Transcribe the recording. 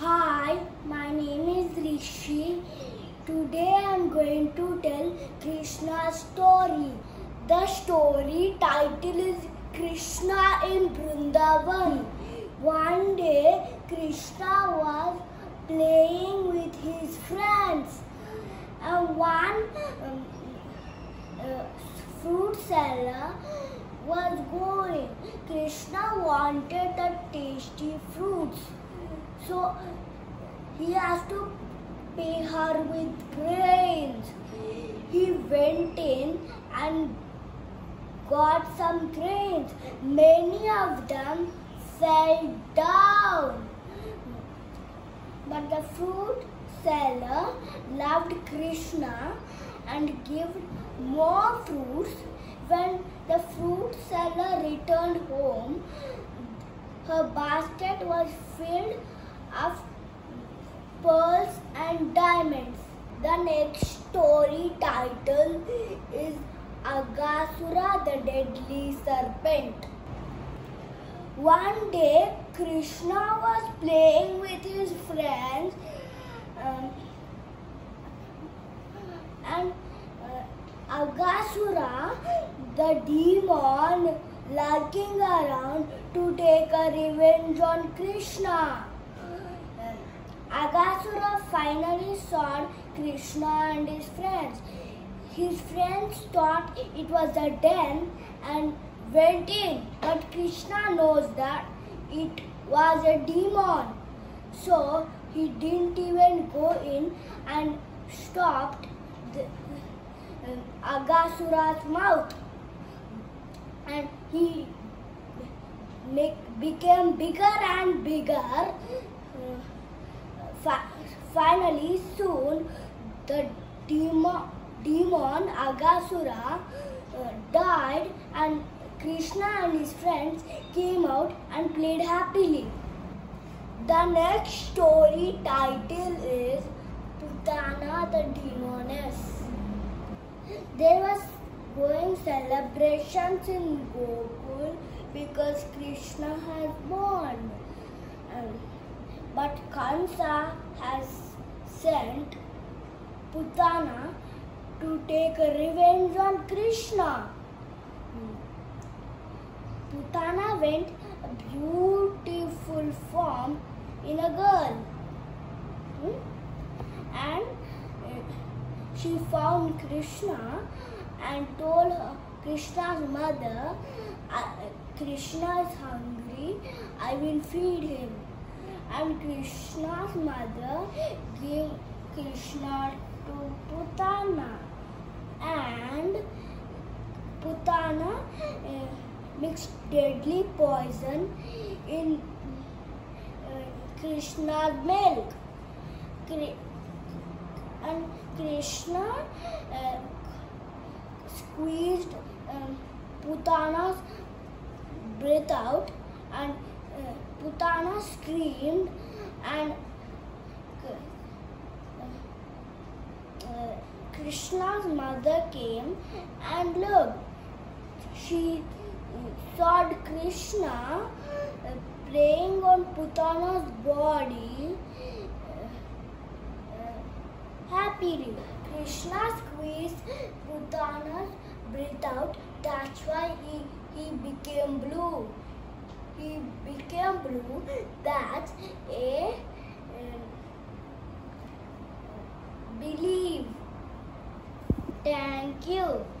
Hi, my name is Rishi. Today I am going to tell Krishna's story. The story title is Krishna in Vrindavan. One day Krishna was playing with his friends and one um, uh, fruit seller was going. Krishna wanted the tasty fruits. So he has to pay her with grains. He went in and got some grains. Many of them fell down. But the fruit seller loved Krishna and gave more fruits. When the fruit seller returned home, her basket was filled of pearls and diamonds. The next story title is Agasura the Deadly Serpent. One day, Krishna was playing with his friends um, and uh, Agasura, the demon, lurking around to take a revenge on Krishna. Agasura finally saw Krishna and his friends. His friends thought it was a den and went in, but Krishna knows that it was a demon. So he didn't even go in and stopped the, um, Agasura's mouth. And he make, became bigger and bigger. Fi- finally, soon the demon, demon Agasura uh, died, and Krishna and his friends came out and played happily. The next story title is Putana the Demoness. There was going celebrations in Gokul because Krishna has born. But Kansa has sent Putana to take revenge on Krishna. Putana went a beautiful form in a girl. And uh, she found Krishna and told her, Krishna's mother, "Uh, Krishna is hungry, I will feed him and Krishna's mother gave Krishna to Putana. And Putana uh, mixed deadly poison in uh, Krishna's milk. And Krishna uh, squeezed um, Putana's breath out and Putana screamed and uh, Krishna's mother came and looked. She saw Krishna uh, playing on Putana's body uh, happily. Krishna squeezed Putana's breath out. That's why he, he became blue he became blue that's a um, believe. Thank you